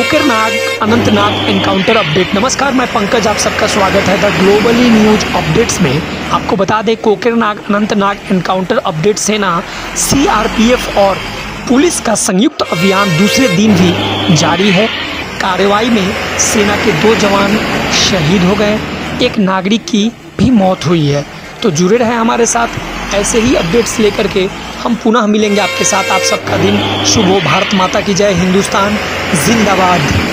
Kokernag Anantnag encounter update नमस्कार, मैं पंकज, आप सबका स्वागत है। द ग्लोबली न्यूज़ अपडेट्स में आपको बता दें कोकरनाग अनंतनाग एनकाउंटर अपडेट सेना सीआरपीएफ और पुलिस का संयुक्त अभियान दूसरे दिन भी जारी है। कार्रवाई में सेना के दो जवान शहीद हो गए, एक नागरिक की भी मौत हुई है। तो जुड़े रहे हमारे साथ ऐसे ही अपडेट्स लेकर के हम पुनः मिलेंगे आपके साथ। आप सबका दिन शुभ हो। भारत माता की जय। हिंदुस्तान जिंदाबाद।